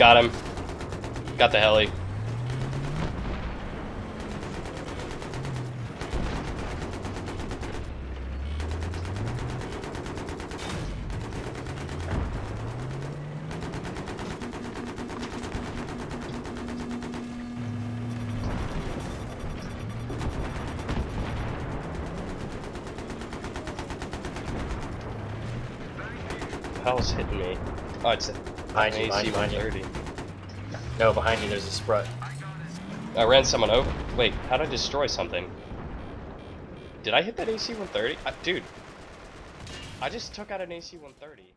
Got him. Got the heli. hell's hitting me? Oh, it's an Behind you, AC behind you, behind you. 130. No, behind you there's a sprut. I ran someone over. Wait, how'd I destroy something? Did I hit that AC 130? Uh, dude, I just took out an AC 130.